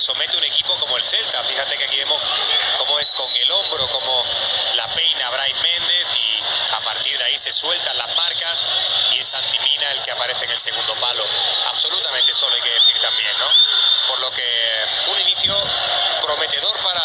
somete un equipo como el Celta. Fíjate que aquí vemos cómo es con el hombro, cómo la peina Brian Méndez y a partir de ahí se sueltan las marcas y es Antimina el que aparece en el segundo palo. Absolutamente solo hay que decir también, ¿no? Por lo que un inicio prometedor para